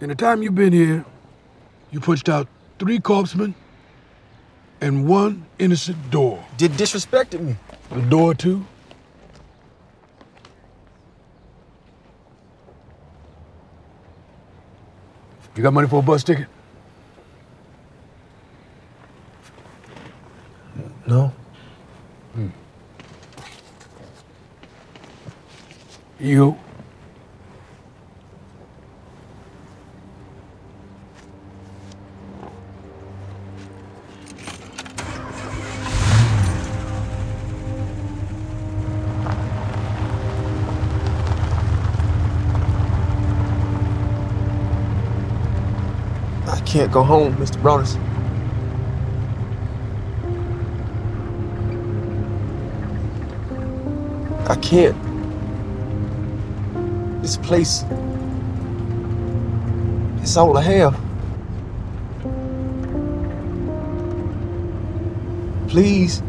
In the time you've been here, you punched out three corpsmen and one innocent door. Did disrespected me. The door, too? You got money for a bus ticket? No. You? I can't go home, Mr. Broadus. I can't. This place. It's all I have. Please.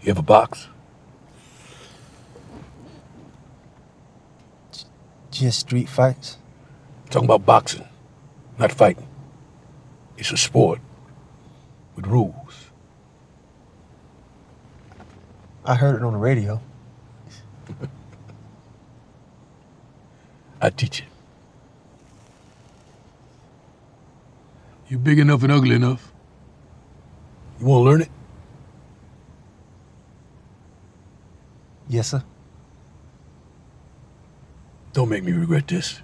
You have a box? Just street fights. Talking about boxing, not fighting. It's a sport with rules. I heard it on the radio. I teach it. You big enough and ugly enough. You want to learn it? Yes, sir. Don't make me regret this.